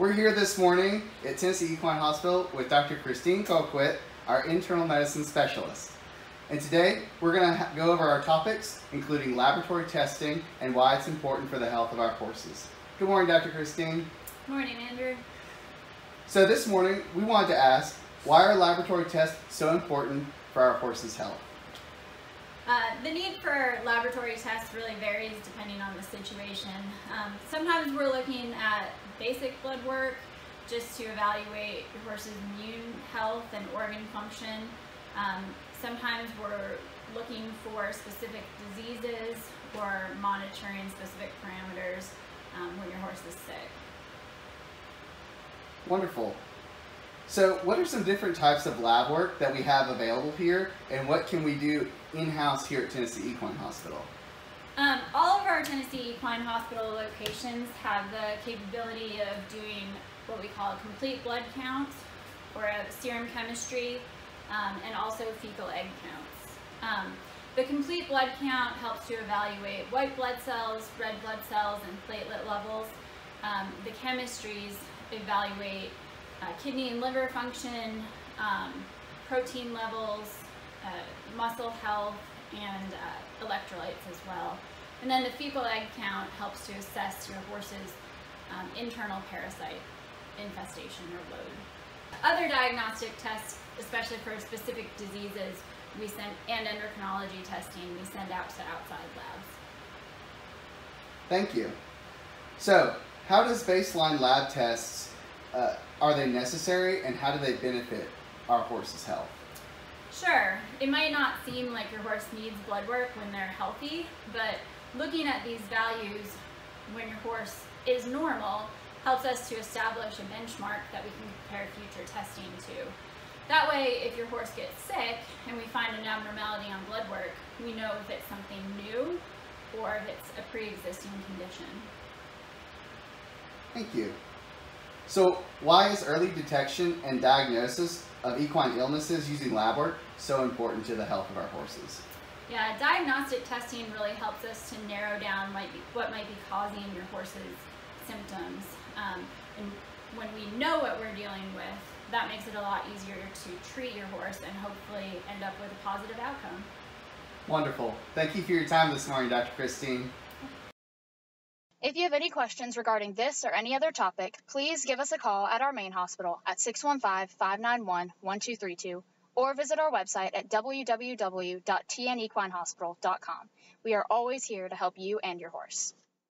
We're here this morning at Tennessee Equine Hospital with Dr. Christine Cocquyt, our internal medicine specialist. And today we're going to go over our topics, including laboratory testing and why it's important for the health of our horses. Good morning, Dr. Christine. Good morning, Andrew. So this morning we wanted to ask, why are laboratory tests so important for our horses' health? Uh, the need for laboratory tests really varies depending on the situation. Um, sometimes we're looking at basic blood work just to evaluate your horse's immune health and organ function. Um, sometimes we're looking for specific diseases or monitoring specific parameters um, when your horse is sick. Wonderful. So what are some different types of lab work that we have available here and what can we do in-house here at Tennessee Equine Hospital? Um, all of our Tennessee Equine Hospital locations have the capability of doing what we call a complete blood count or a serum chemistry um, and also fecal egg counts. Um, the complete blood count helps to evaluate white blood cells, red blood cells, and platelet levels. Um, the chemistries evaluate uh, kidney and liver function, um, protein levels, uh, muscle health, and uh, electrolytes as well. And then the fecal egg count helps to assess your horse's um, internal parasite infestation or load. Other diagnostic tests, especially for specific diseases, we send, and endocrinology testing, we send out to outside labs. Thank you. So, how does baseline lab tests, uh, are they necessary and how do they benefit our horse's health? Sure, it might not seem like your horse needs blood work when they're healthy, but looking at these values when your horse is normal helps us to establish a benchmark that we can compare future testing to. That way, if your horse gets sick and we find an abnormality on blood work, we know if it's something new or if it's a pre-existing condition. Thank you. So why is early detection and diagnosis of equine illnesses using lab work so important to the health of our horses? Yeah, diagnostic testing really helps us to narrow down might be, what might be causing your horse's symptoms. Um, and when we know what we're dealing with, that makes it a lot easier to treat your horse and hopefully end up with a positive outcome. Wonderful. Thank you for your time this morning, Dr. Christine. If you have any questions regarding this or any other topic, please give us a call at our main hospital at 615-591-1232 or visit our website at www.tnequinehospital.com. We are always here to help you and your horse.